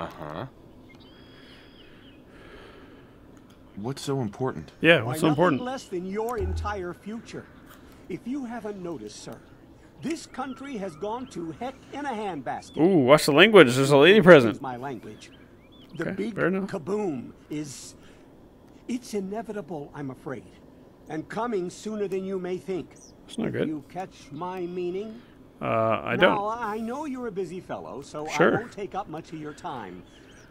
Uh-huh. What's so important? Yeah, Why, what's so important? less than your entire future. If you haven't noticed, sir, this country has gone to heck in a handbasket. Ooh, watch the language. There's a lady present. My language. The Okay, big fair enough. kaboom is. It's inevitable, I'm afraid. And coming sooner than you may think. It's not good. You catch my meaning? Uh, I Now, don't. I know you're a busy fellow, so Sure. I won't take up much of your time.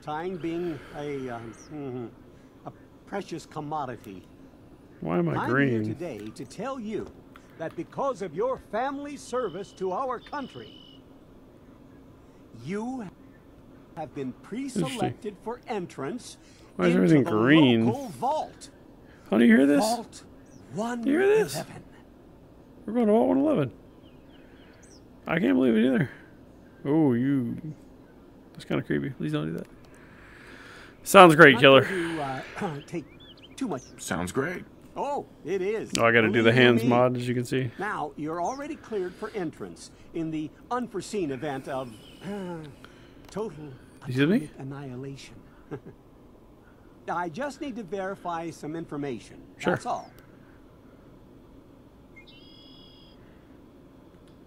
Time being a, uh, mhm, a precious commodity. Why am I I'm here green? today to tell you that because of your family service to our country, you have been pre-selected for entrance Why is into everything the green? local vault. How do you hear this? Vault You hear this? 111. We're going to Vault 111. I can't believe it either. Oh, you. That's kind of creepy. Please don't do that. Sounds great, Not killer. going to, uh, take too much. Sounds great. Oh, it is. Oh, I got to do the hands me. mod, as you can see. Now, you're already cleared for entrance in the unforeseen event of uh, total me? annihilation. I just need to verify some information. Sure. That's all.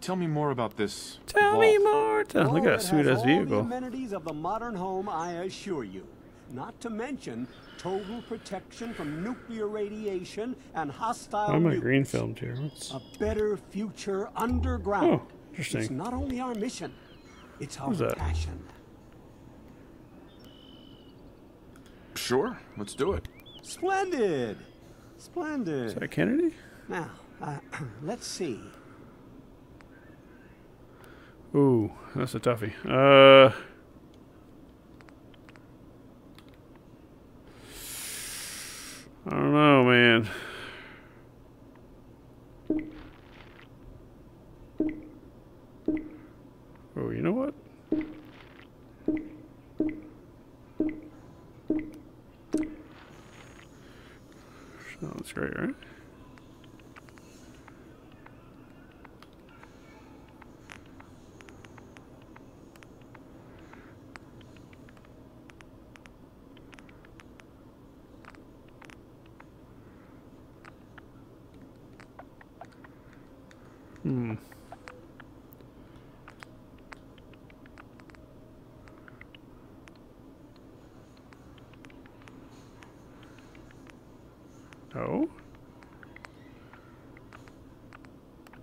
Tell me more about this. Tell me more. Tell- Look at it that sweet ass all the vehicle. amenities of the modern home, I assure you. Not to mention total protection from nuclear radiation and hostile Why am I mutants. green filmed here? What's... A better future underground. Oh, interesting. It's not only our mission, it's our that? passion. Sure, let's do it. Splendid. Splendid. Is that Kennedy? Now, uh, let's see. Ooh, that's a toughie. Uh. I don't know, man. Oh, you know what? That's great, right? Hmm. Oh.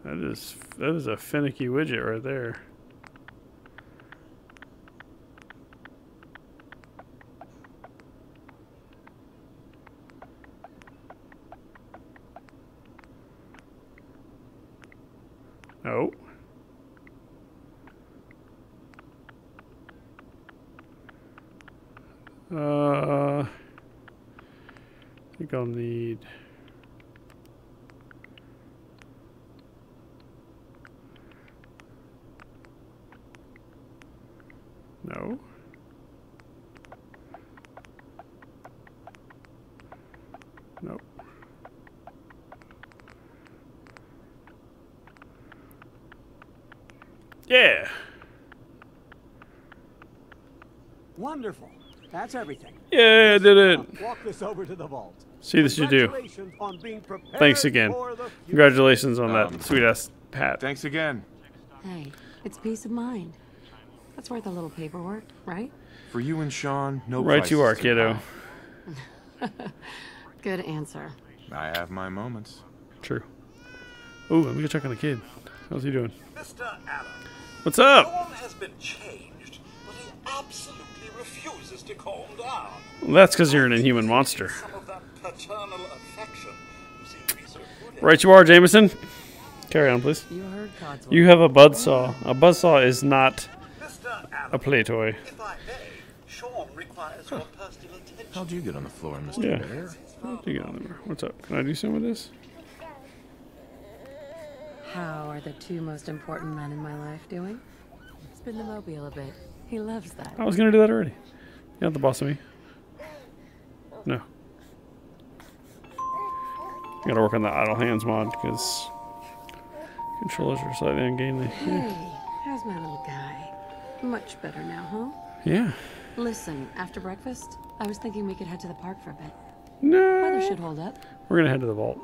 That is that is a finicky widget right there. Oh. Uh, I think I'll need. No. Nope. Yeah. Wonderful. That's everything. Yeah, I did it. Walk this over to the vault. See this you do. On being Thanks again. for the future. Congratulations on Um, that sweet ass hat. Thanks again. Hey, it's peace of mind. That's worth a little paperwork, right? For you and Shaun, no Right you are, kiddo. Good answer. I have my moments. True. Ooh, let me go check on the kid. How's he doing? Mr. Allen, What's up? Dawn has been changed, but he absolutely refuses to calm down. Well, that's because you're an inhuman monster. Some of that paternal affection you seem to be so good at. Right you are, Jameson. Carry on, please. You heard Codsworth. You have a buzzsaw. A buzzsaw is not Allen, a play toy. may, Shaun requires your personal attention. How'd you get on the floor, Mr. Yeah. Bear? What do you got on there? What's up? Can I do some of this? How are the two most important men in my life doing? Spin the mobile a bit. He loves that. I was gonna do that already. You're not the boss of me. No. I gotta work on the idle hands mod because controllers are slightly ungainly. Yeah. Hey, how's my little guy? Much better now, huh? yeah. Listen, after breakfast, I was thinking we could head to the park for a bit. No. Weather should hold up. We're gonna head to the vault.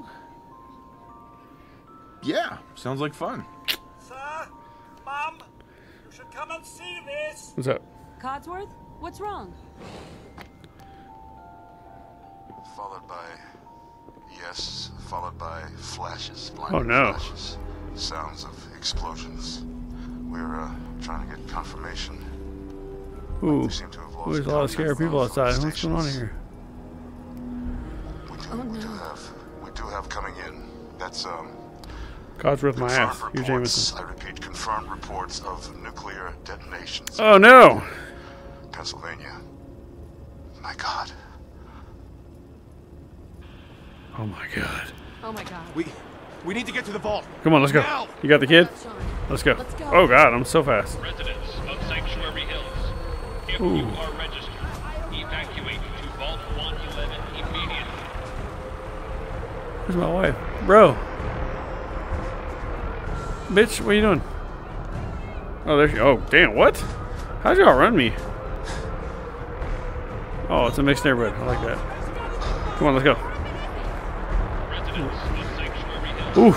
Yeah, sounds like fun. Come and see this. What's up? Codsworth, what's wrong? Followed by yes, followed by flashes, Oh, blinding no. flashes, sounds of explosions. We're uh, trying to get confirmation. Ooh. We seem to have lost There's a lot of scared people outside. the What's going on here? We do, Oh, we do have, we do have coming in. That's um. Codsworth my ass. confirmed You're. Jameson. I repeat, confirmed reports of nuclear detonations. Oh no! Pennsylvania. My God. Oh my god. Oh my god. We we need to get to the vault. Come on, let's go. Now! You got the kid? Let's go. Let's go. Oh god, I'm so fast. Residents of Sanctuary Hills, if Ooh. you are registered, evacuate to Vault 111 immediately. Where's my wife? Bro. Bitch, what are you doing? Oh, there she. Oh, damn. What? How'd y'all run me? Oh, it's a mixed neighborhood. I like that. Come on, let's go. Ooh.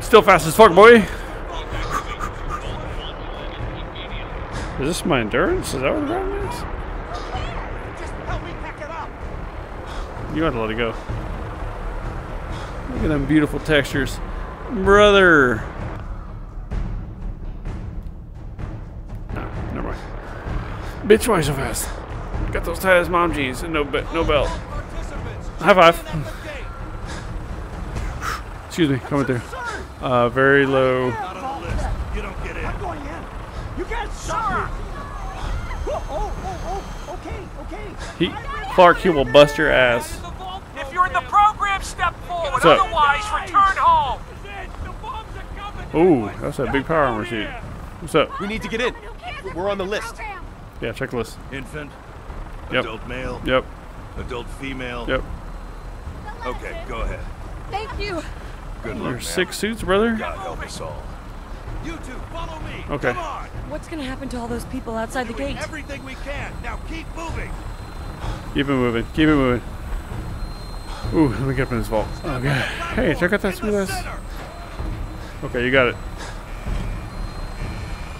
Still fast as fuck, boy. evacuate to Vault 111 immediately. Is this my endurance? Is that what the problem is? You have to let it go. Look at them beautiful textures. Brother. Bitch, why so fast? Got those tight as mom jeans and no be- no belt. High five. Excuse me, coming through. Uh, very low. You don't get. I'm going in. You can't stop me. Oh, oh, oh, oh, okay, okay. He, Clark, he will bust your ass. If you're in the program, step forward. What's up? Otherwise, return home. Ooh, that's a big power armor sheet. What's up? We need to get in. We're on the list. Yeah, check the list. Infant, Yep. adult male, Yep. adult female. Yep. Okay, go ahead. Thank you. Good luck, There's man. six suits, brother. God help us all. You two, follow me. Okay. Come on. What's gonna happen to all those people outside the Doing gate? everything we can. Now keep moving. Keep it moving. Keep it moving. Ooh, let me get up in this vault. Oh, okay. Hey, check out that In sweet ass. Okay, you got it.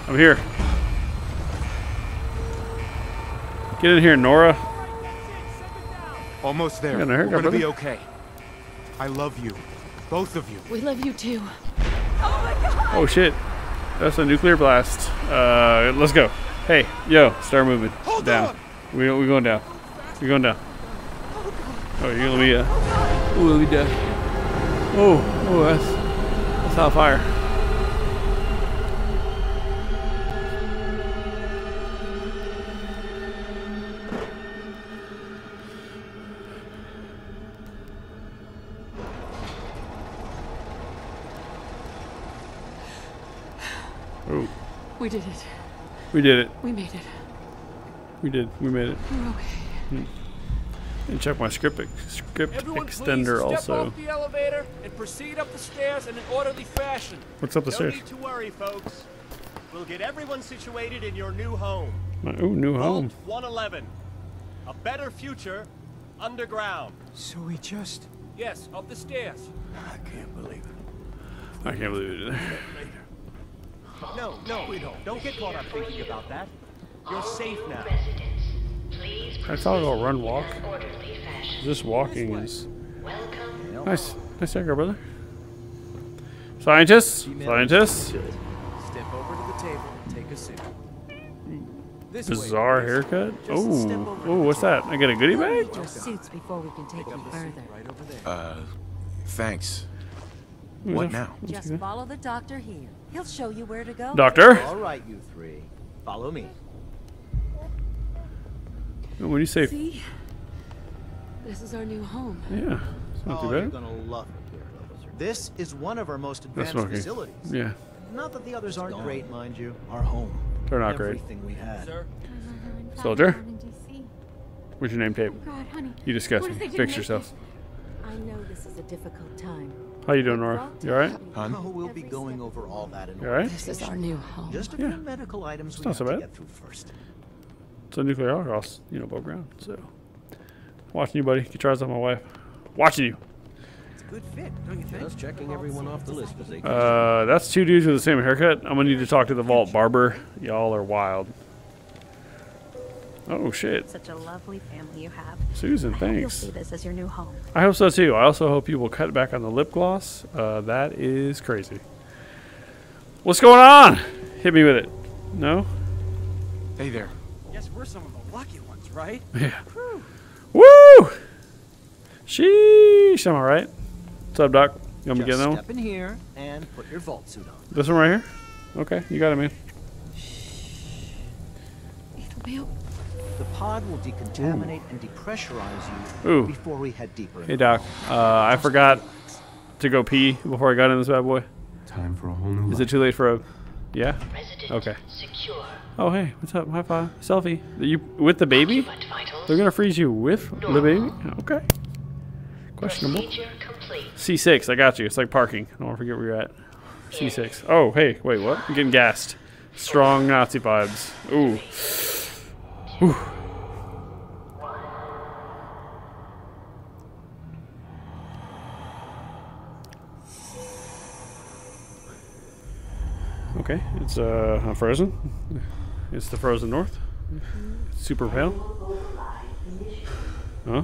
I'm here. Get in here, Nora. Almost there. Yeah, no, here you We're go, gonna be okay. I love you, both of you. We love you too. Oh oh shit. That's a nuclear blast. Uh, let's go. Hey, yo, start moving. Hold down. on. We we going down. We going down. Oh, you're gonna be uh. Ooh, let me down. Oh, oh, that's that's hot fire. Oh, We did it. we did it. We made it. We did. We made it. We're okay. Hmm. And check my script ex- script Everyone extender please step also. off the elevator and proceed up the stairs in an orderly fashion. What's up the No stairs? need to worry, folks. We'll get everyone situated in your new home. My, ooh, new home. Vault 111. A better future underground. So we just. Yes, up the stairs. I can't believe it. I can't believe it. No, no, we don't. Don't get caught up thinking about that. You're safe now. I thought I'll run walk. This walking is nice. Nice haircut, brother. Scientists, scientists. Step over to the table and take a seat. This way, Bizarre haircut. Oh, over oh, what's that? I get a goodie bag. Your suits before we can take you further. Right over there. Uh, thanks. What now? Just follow the doctor here. He'll show you where to go. Doctor. All right, you three. Follow me. When you say, See? This is our new home. yeah, it's not oh, too you're bad. gonna love it here, officer. This is one of our most advanced facilities. Yeah, Not that the others aren't great, mind you. Our home. they're not great. Everything we had. Sir, Soldier? What's your name tape? Oh, God, honey. You disgust me. Fix yourself. I know this is a difficult time. How you doing, Nora? You alright? Hun? Oh, we'll be going over all that in You alright? This is our new home. Just a Yeah. few medical items we not have so to bad. get through first. it's a nuclear holocaust, you know, above ground. So, watching you, buddy. Get your eyes on my wife. Watching you. It's a good fit, don't you think? Just checking everyone off the list as they. Uh, that's two dudes with the same haircut. I'm gonna need to talk to the vault barber. Y'all are wild. Oh shit, Such a lovely family you have. Susan, I hope You'll thanks. see this as your new home. I hope so too. I also hope you will cut back on the lip gloss. Uh, that is crazy. What's going on? Hit me with it. No? Hey there. Yes, we're some of the lucky ones, right? Yeah. Woo! Sheesh. I'm alright. What's up, Doc? You want me to get Just that one? step in here and put your vault suit on. This one right here? Okay, you got it, man. It'll be okay. The pod will decontaminate and depressurize you Ooh. before we head deeper. Hey, Doc. Uh, I forgot to go pee before I got in this bad boy. Time for a whole new Is it too late for a... Yeah? Okay. Secure. Oh, hey. What's up? High five. Selfie. Are you with the baby? They're going to freeze you with the baby? Okay. Questionable. C6. I got you. It's like parking. I don't want to forget where you're at. C6. Oh, hey. Wait, what? I'm getting gassed. Strong Nazi vibes. Ooh. Ooh. Okay, it's uh frozen. It's the frozen north. Super pale. Huh?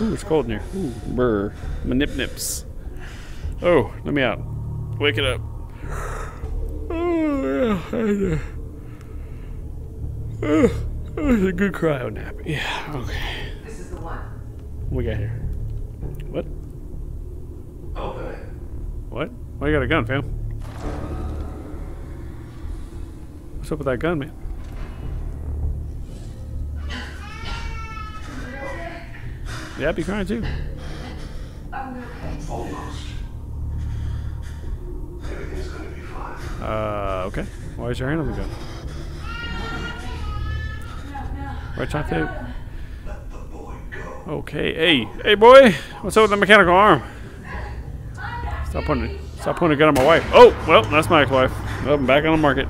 Ooh, it's cold in here. Ooh, brr. Manip nips. Oh, let me out. Wake it up. Oh, yeah. And, uh, uh, That was a good cryo nap. Yeah, okay. This is the one. What we got here? What? Open it. What? Why you got a gun, fam? What's up with that gun, man? Yeah, I'd be crying too. I'm okay. Almost. Everything's gonna be fine. Uh, okay. Why is your hand on the gun? Right top tape. Okay. Hey, hey, boy. What's up with the mechanical arm? Stop putting, stop putting a gun on my wife. Oh, well, that's my ex-wife. Well, I'm back on the market.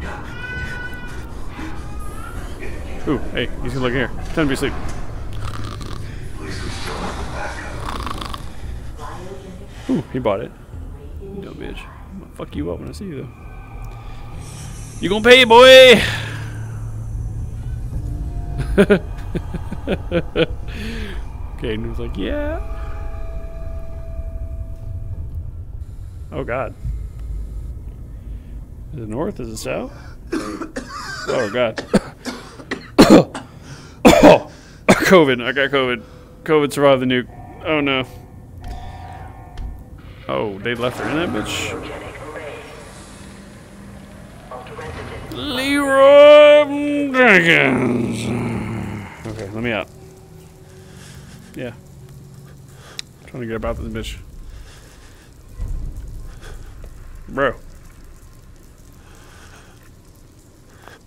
Ooh, hey, you gonna look here. Time to be asleep. Ooh, he bought it. You dumb bitch. I'm gonna fuck you up when I see you though. You gonna pay, boy? Caden was like, yeah. Oh God. Is it north? Is it south? oh God. oh, COVID. I got COVID. COVID survived the nuke. Oh no. Oh, they left her in that bitch. Leeroy Jenkins. Let me out. Yeah. trying to get about this bitch. Bro.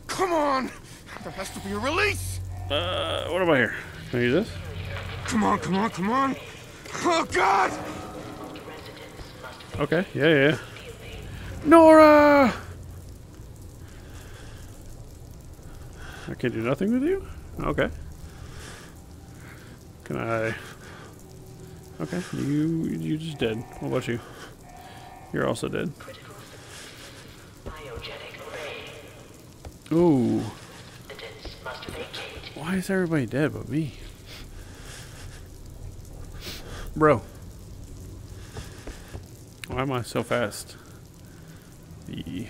Come on! There has to be a release! Uh, what am I here? Can I use this? Come on, come on, come on! Oh, God! Okay, yeah, yeah. Nora! I can't do nothing with you? Okay. Can I... Okay, you you just dead. What about you? You're also dead. Ooh. Why is everybody dead but me? Bro. Why am I so fast? The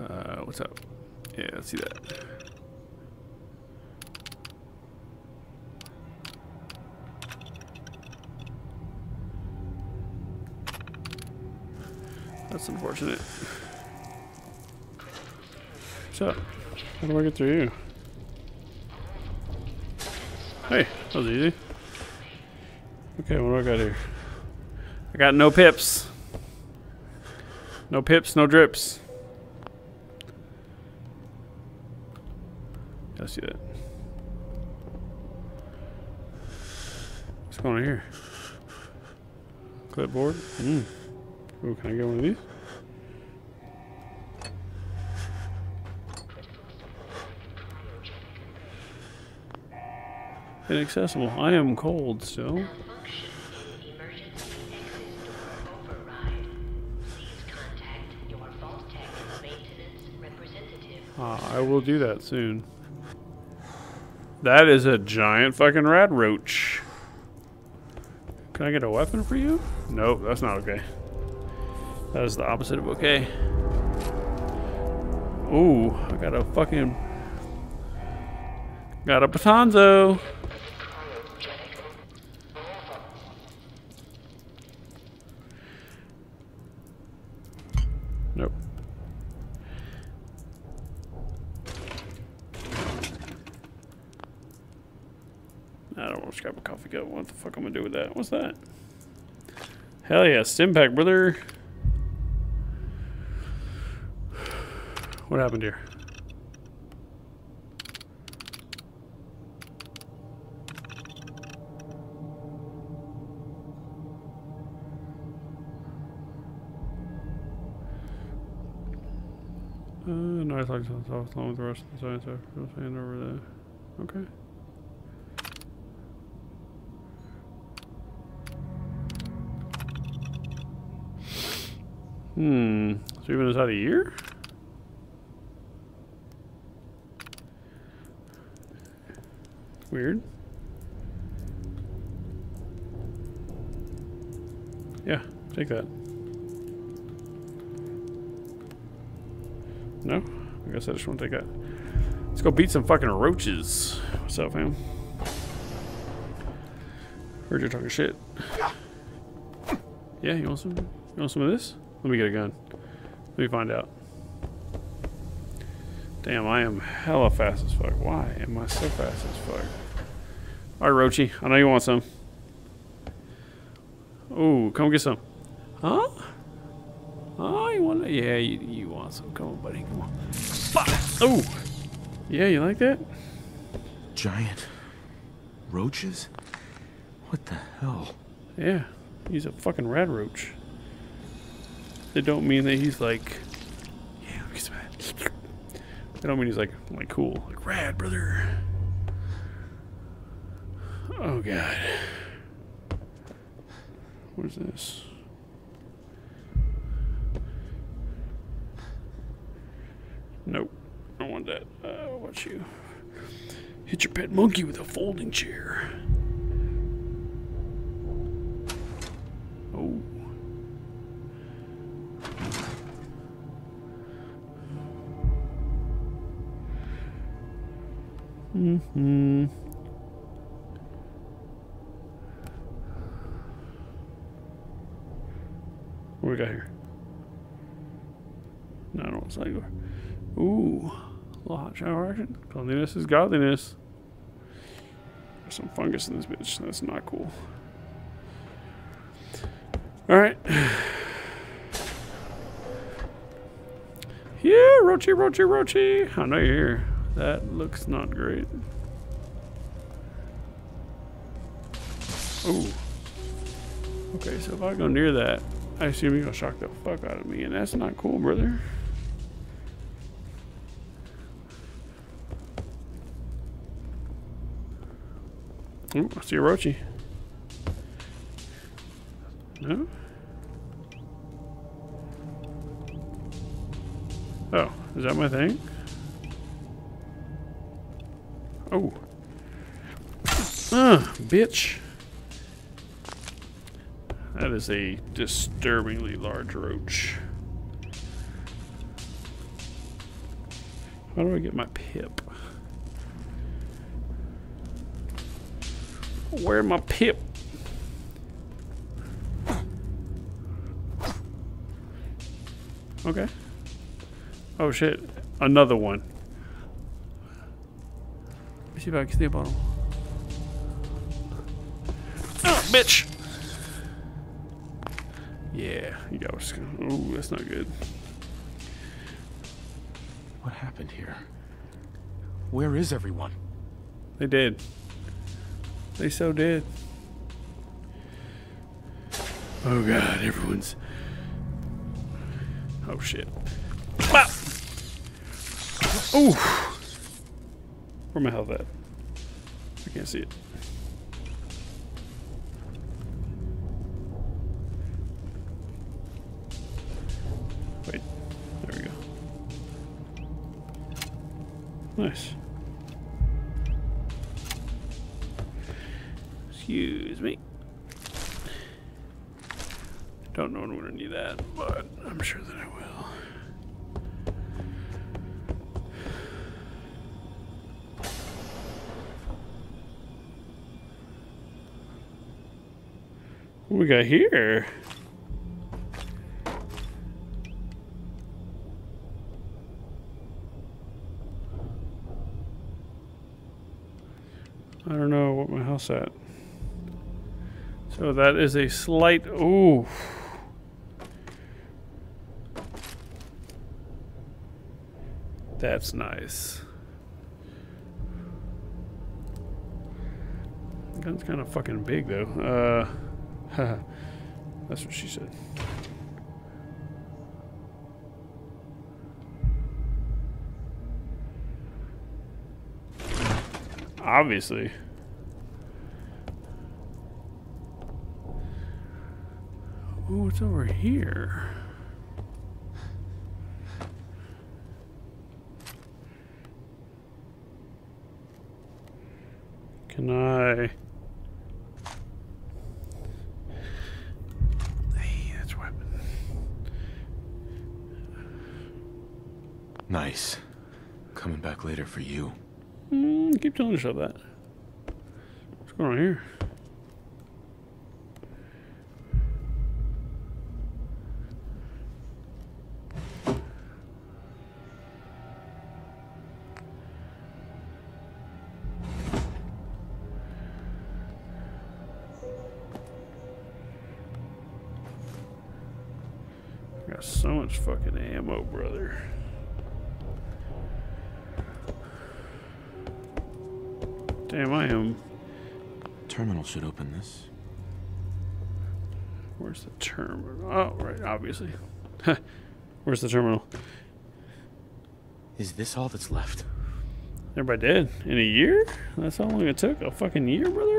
uh, what's up? Yeah, let's see that. Unfortunate. What's up? How do I get through you? Hey, that was easy. Okay, what do I got here? I got no pips. No pips, no drips. I see that. What's going on here? Clipboard. Mm. Ooh, can I get one of these? Inaccessible. I am cold still. Ah, I will do that soon. That is a giant fucking radroach. Can I get a weapon for you? Nope, that's not okay. That is the opposite of okay. Ooh, I got a fucking... Got a Batonzo. Nope. I don't want to grab a coffee cup. What the fuck am I gonna do with that? What's that? Hell yeah, Stimpak, brother. What happened here? Uh, no, I thought off along with the rest of the science after hand over there. Okay. Hmm. So is that a year? Weird. Yeah, take that. No? I guess I just want to take that. Let's go beat some fucking roaches. What's up, fam? Heard you talking shit. Yeah, you want some? You want some of this? Let me get a gun. Let me find out. Damn, I am hella fast as fuck. Why am I so fast as fuck? Alright, Roachy. I know you want some. Oh, come get some. Huh? Oh, you want Yeah, you, you want some. Come on, buddy. Come on. Fuck. Oh! Yeah, you like that? Giant roaches? What the hell? Yeah, he's a fucking radroach. They don't mean that he's like, yeah, look at. They don't mean he's like, like cool, like rad, brother. Oh god. Where's this? Nope, I don't want that. Uh, what you? Hit your pet monkey with a folding chair. Mm-hmm. What we got here? No, I don't door. Ooh, a little hot shower action. Cleanliness is godliness. There's some fungus in this bitch. That's not cool. All right. Yeah, Roachy, Roachy, Roachy. I know you're here. That looks not great. Oh. Okay, so if I go near that, I assume you're gonna shock the fuck out of me, and that's not cool, brother. Ooh, I see a Roachy. No? Oh, is that my thing? Oh. Ah, bitch. That is a disturbingly large roach. How do I get my pip? Where my pip? Okay. Oh shit. Another one. Let me see if I can stay on him. Oh, bitch! Yeah, you got what's going Ooh, that's not good. What happened here? Where is everyone? They did. They so did. Oh god, everyone's. Oh shit. Ah! Wow! Ooh! Where my health at? I can't see it. Got here? I don't know what my house at. So that is a slight. Ooh. That's nice. Gun's kind of fucking big though. Uh, that's what she said. Obviously. Ooh, it's over here? Can I... Hey, that's weapon. Nice. Coming back later for you. Mm, keep telling yourself that. What's going on here? Terminal should open this. Where's the terminal? Oh, right, obviously. Where's the terminal? Is this all that's left? Everybody dead in a year? That's how long it took? A fucking year, brother?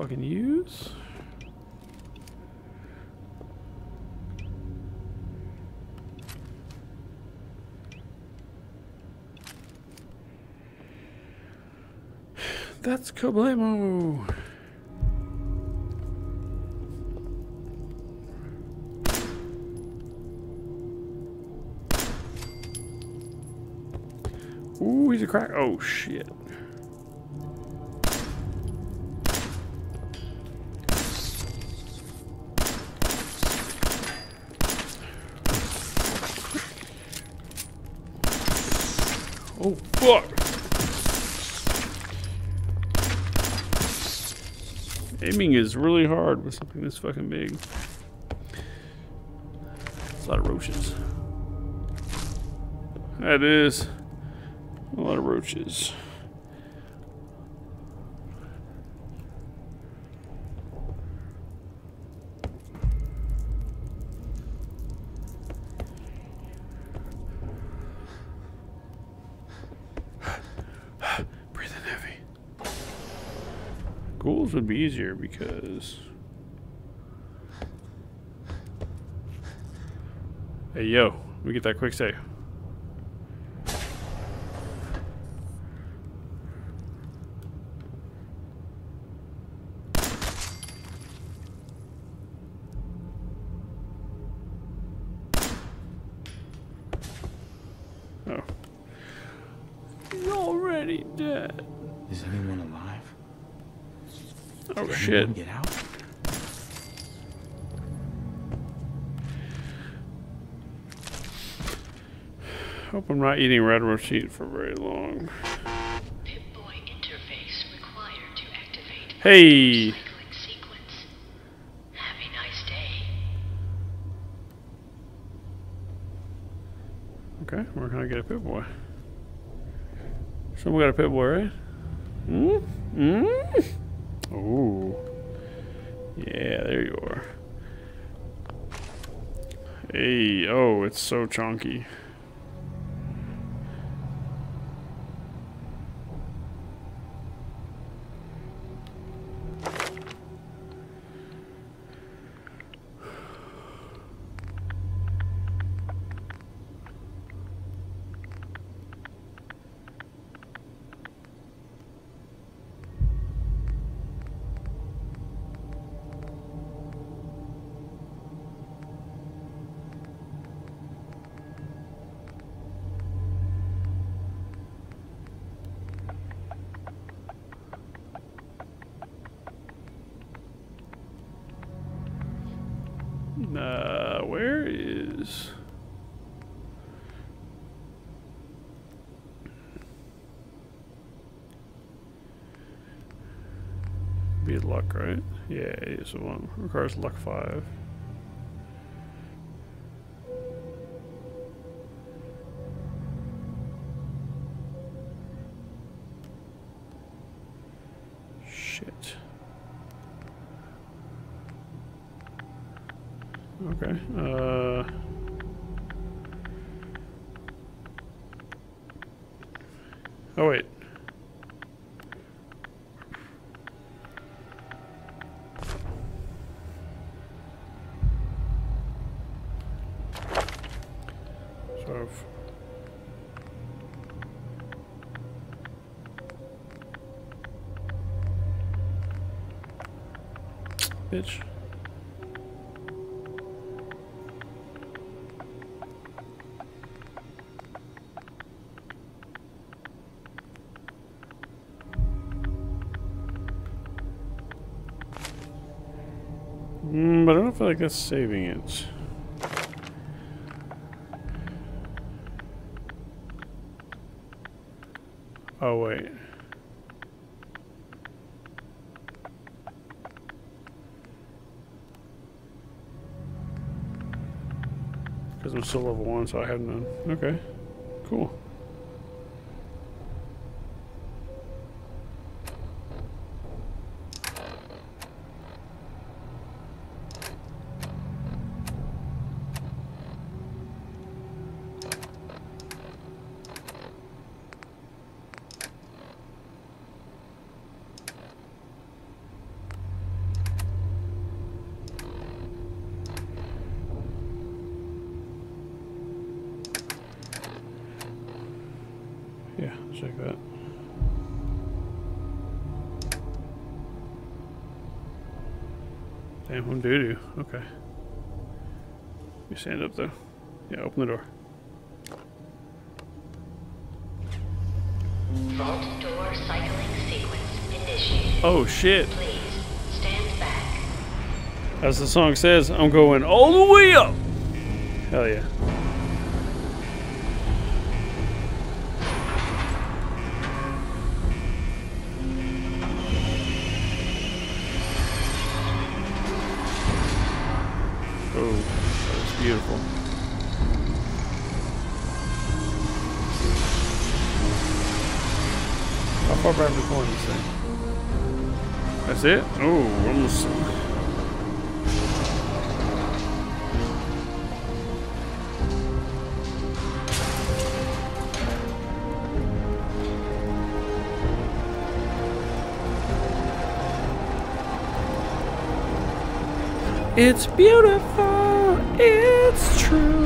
Fucking use. That's Kablamo! Ooh, he's a crack. Oh, shit. Aiming is really hard with something this fucking big. It's a lot of roaches. That is a lot of roaches. Would be easier because. Hey, yo, we get that quick save. Oh. He's already dead. Is anyone alive? Oh Did shit. anyone Get out? Hope I'm not eating red roast meat for very long. Hey! Okay, where can I get a Pip-Boy? Someone got a Pip-Boy, right? Mm? Mm? Ooh. Yeah, there you are. Hey, oh, it's so chunky. be luck, right? Yeah, it's a one. Requires luck 5. Like that's saving it. Oh, wait. Because I'm still level 1, so I have none. Okay. Cool. Yeah, check that. Damn, home doo doo. Okay. You stand up though. Yeah, open the door. Vault door cycling sequence initiated. Oh shit. Please stand back. As the song says, I'm going all the way up. Hell yeah. That's it? Oh, almost. It's beautiful, it's true.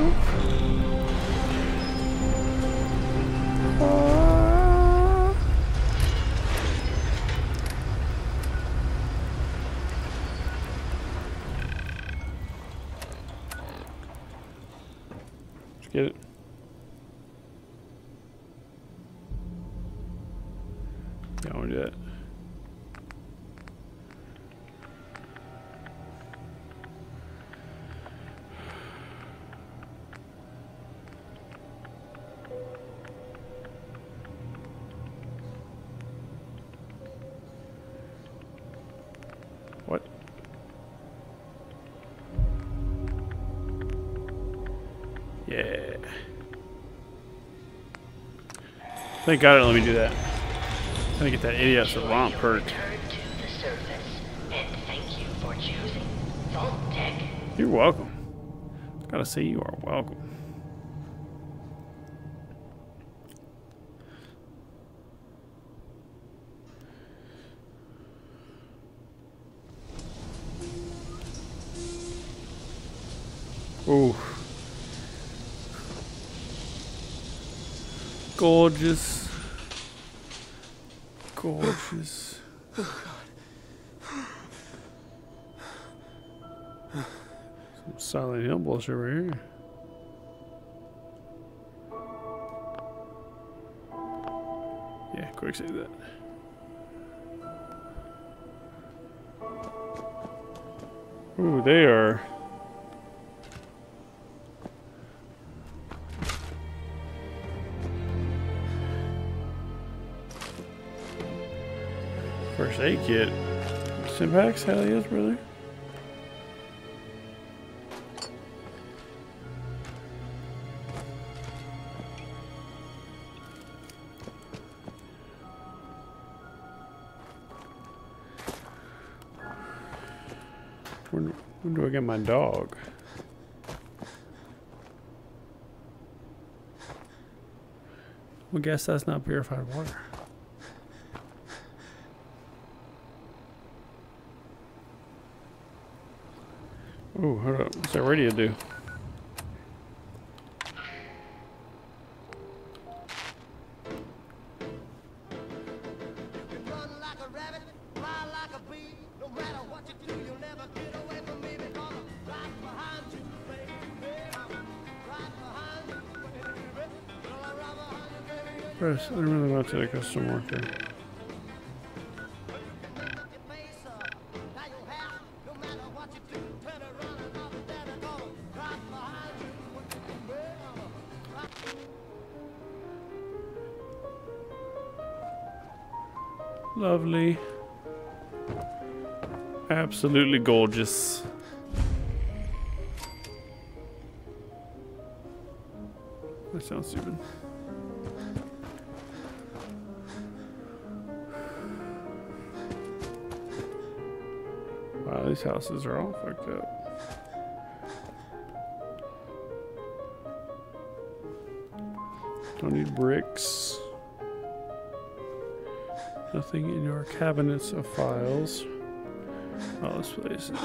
Thank God it let me do that. i Trying to get that idiot for romp perk. You're welcome. Gotta say you are welcome. Ooh. Gorgeous. Gorgeous. Oh God! Some Silent Hill bullshit right here. Yeah, quick save that. Ooh, they are. First aid kit. Stimpaks? Hell yes, brother. When, when do I get my dog? Well, guess that's not purified water. Oh, hold up. What's that radio do? I really want to the custom worker. Lovely. Absolutely gorgeous. That sounds stupid. Wow, these houses are all fucked up. Don't need bricks. Nothing in your cabinets of files. Oh, this place is.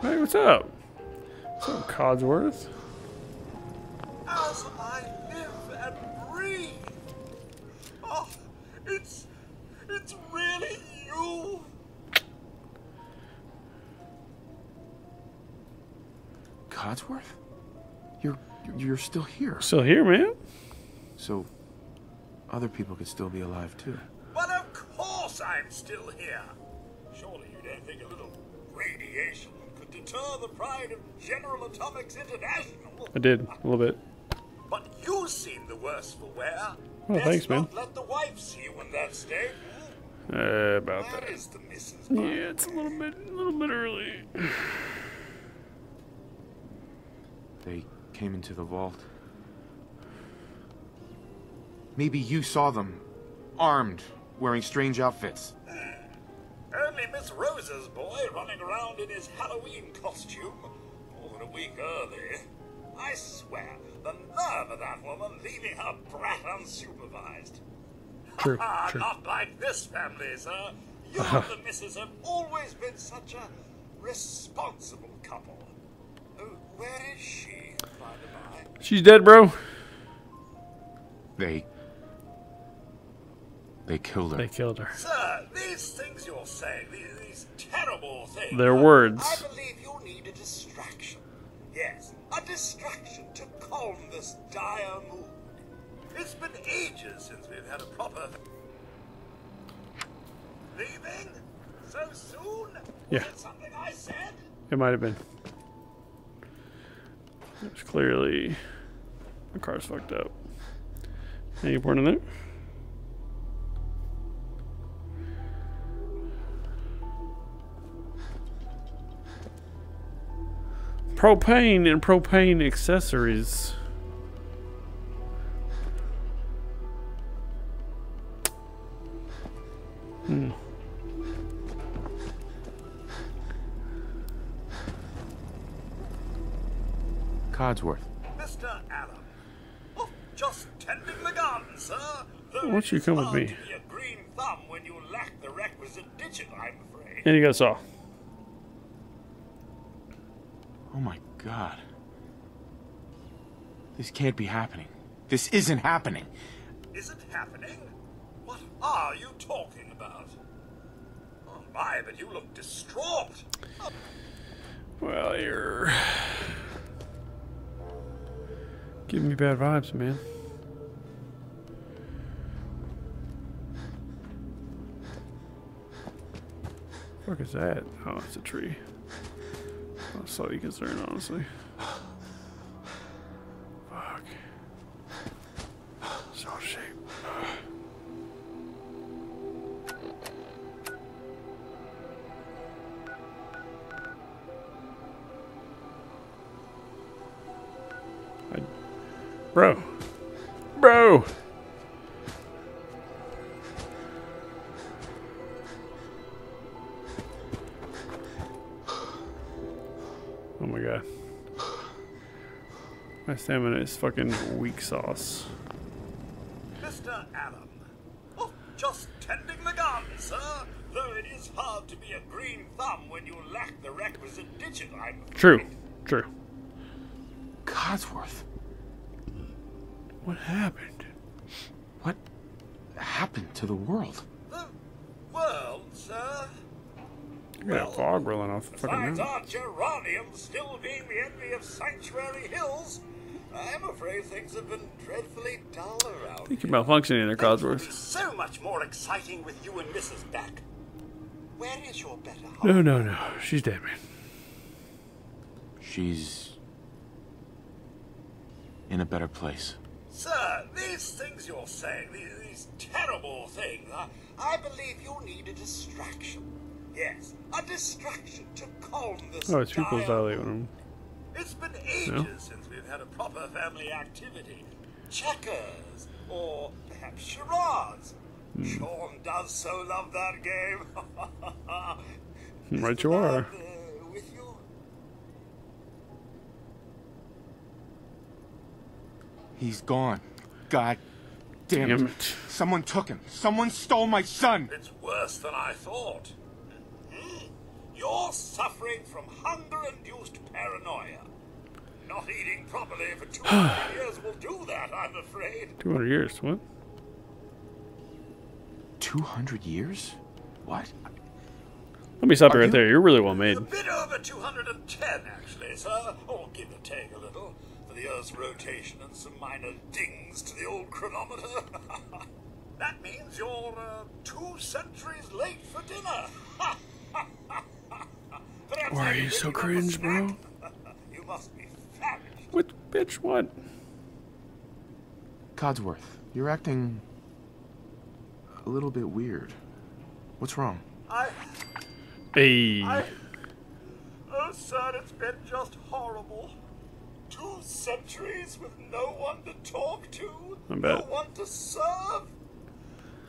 Hey, what's up? What's up, Codsworth? As I live and breathe. Oh, it's it's really you. Codsworth? You're you're still here. Still here, man? So other people could still be alive too. But of course I'm still here. Surely you don't think a little radiation could deter the pride of General Atomics International? I did, a little bit. But you seem the worse for wear. Oh, Best thanks, man. not let the wife see you in that state. Uh, about Where that. is the missus? Yeah, it's a little bit, a little bit early. They came into the vault. Maybe you saw them, armed, wearing strange outfits. Only Miss Rosa's boy running around in his Halloween costume. More than a week early. I swear, the nerve of that woman leaving her brat unsupervised. True, Ha ah, true. Not like this family, sir. You and the missus have always been such a responsible couple. Oh, where is she, by the by? She's dead, bro. They. They killed her. They killed her. Sir, these things you're saying, these, these terrible things. Their I- words. I believe you need a distraction. Yes, a distraction to calm this dire mood. It's been ages since we've had a proper. Leaving? So soon? Yeah. Was it something I said? It might have been. It's clearly the car's fucked up. Any important in there? Propane and propane accessories. Hmm. Codsworth. Mr. Allen. Oh, just tending the garden, sir. Though Why don't you come with me? be a green thumb when you lack the requisite digit, I'm afraid. And you got a saw. Oh my god. This can't be happening. This isn't happening. Isn't happening? What are you talking about? Oh my, but you look distraught. Well, you're giving me bad vibes, man. What is that? Oh, it's a tree. I'm slightly concerned, honestly. Fucking weak sauce. Mr. Allen. Oh, just tending the garden, sir. Though it is hard to be a green thumb when you lack the requisite digit, I'm. True. Afraid things have been dreadfully dull around I think you're malfunctioning there, Codsworth. So much more exciting with you and Mrs. back. Where is your better half? No, no, no. She's dead, man. She's in a better place. Sir, these things you're saying, these, these terrible things, I, I believe you need a distraction. Yes, a distraction to calm this Oh, it's pupils dire dilate when I'm. Um, It's been ages No? since we've had a proper family activity. Checkers, or perhaps charades. Hmm. Shaun does so love that game. Right, you are. Uh, with you? He's gone. God damn, Damn it. it. Someone took him. Someone stole my son. It's worse than I thought. Hmm. You're suffering from hunger-induced paranoia. Not eating properly for 200 years will do that, I'm afraid. 200 years. What? 200 years? What? Let me stop you right there. You're really well made. A bit over 210, actually, sir. Or give or take a little. For the Earth's rotation and some minor dings to the old chronometer. that means you're uh, two centuries late for dinner. Perhaps Why are you so bring you up a cringe, bro? you must be famished. What, bitch, what? Codsworth, you're acting a little bit weird. What's wrong? I... Hey. I... Oh, sir, it's been just horrible. Two centuries with no one to talk to, I no bet. one to serve.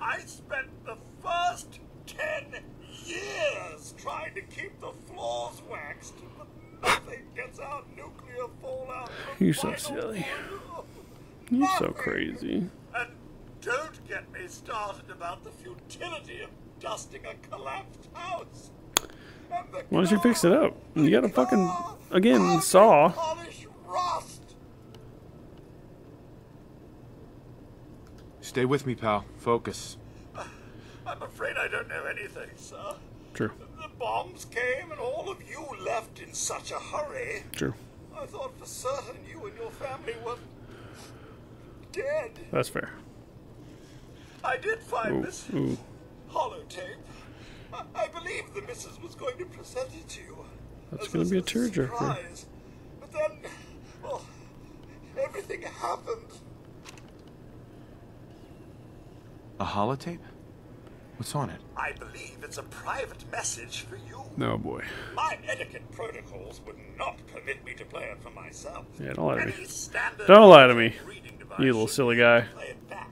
I spent the first ten years trying to keep the floors waxed, but nothing gets out nuclear fallout. You're so silly. You're so crazy. And don't get me started about the futility of dusting a collapsed house. Why don't you fix it up? You got a fucking, again, saw. Stay with me, pal. Focus. I'm afraid I don't know anything, sir. True. The bombs came and all of you left in such a hurry. True. I thought for certain you and your family were dead. That's fair. I did find Ooh, this ooh. holotape. I, I believe the missus was going to present it to you. That's gonna be a as tearjerker. But then, well, everything happened. A holotape? What's on it? I believe it's a private message for you. No boy. My etiquette protocols would not permit me to play it for myself. Yeah, don't lie to me. Don't lie to me. You little silly guy. play it back.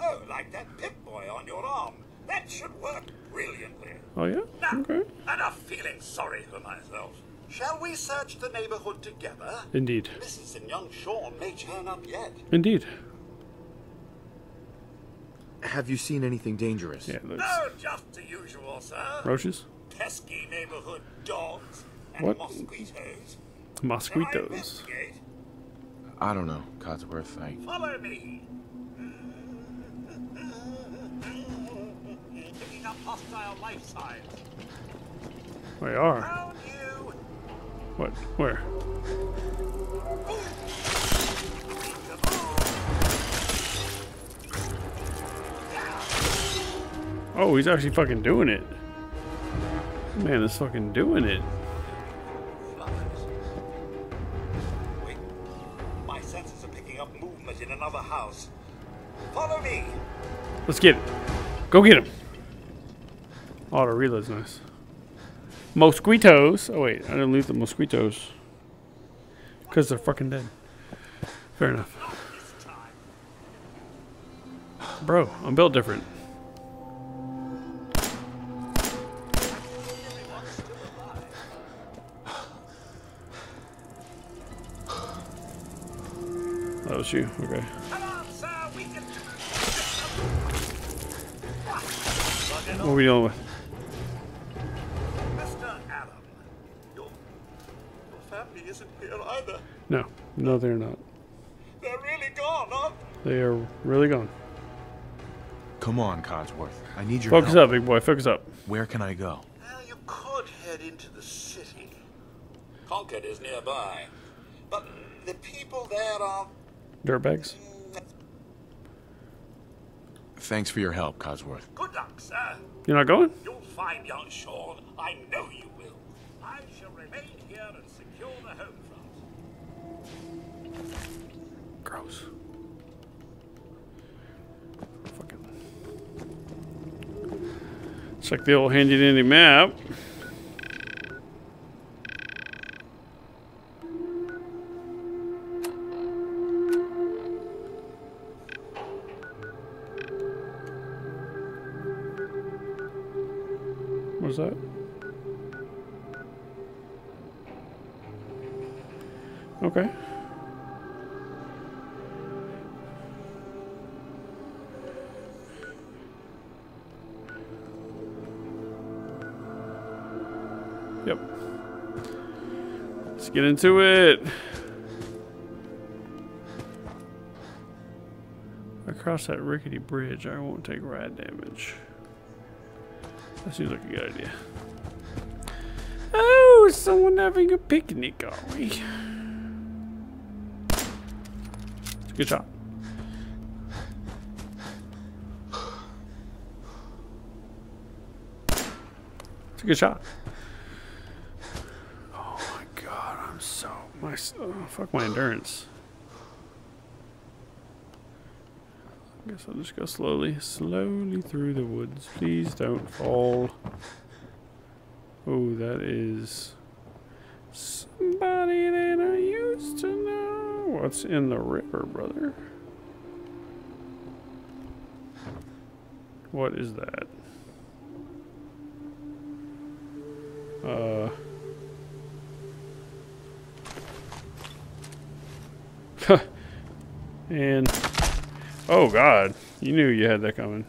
Oh, like that Pip-Boy on your arm. That should work brilliantly. Oh yeah? Now, Okay. enough feeling sorry for myself. Shall we search the neighborhood together? Indeed. Mrs. and young Shaun may turn up yet. Indeed. Have you seen anything dangerous? Yeah, those No, just the usual, sir. roaches. Pesky neighborhood dogs and What? mosquitoes. Mosquitoes. I don't know, Codsworth. I Follow me. Picking up hostile life signs. They are. What? Where? Oh, he's actually fucking doing it. Man is fucking doing it. Wait. My senses are picking up movement in another house. Follow me. Let's get it. Go get him. Auto reload's nice. Mosquitoes. Oh wait, I didn't leave the mosquitoes. Because they're fucking dead. Fair enough. Bro, I'm built different. Was you. Okay. What are we dealing with? Mr. Adam, your, your family isn't here either. No. No, they're not. They're really gone, aren't They are really gone. Come on, Codsworth. I need your Focus help. up, big boy. Focus up. Where can I go? Well, you could head into the city. Concord is nearby. But the people there are Dirtbags. Thanks for your help, Codsworth. good luck, sir. You're not going? You'll find young Shaun. I know you will. I shall remain here and secure the home front. Gross. Fucking. Check the old handy dandy map. What's that? Okay. Yep. Let's get into it. Across that rickety bridge, I won't take ride damage. That seems like a good idea. Oh, someone having a picnic, are we? It's a good shot. It's a good shot. Oh my god, I'm so my oh, fuck my endurance. I'll just go slowly, slowly through the woods. Please don't fall. Oh, that is somebody that I used to know. What's in the river, brother? What is that? Uh. and oh god, you knew you had that coming.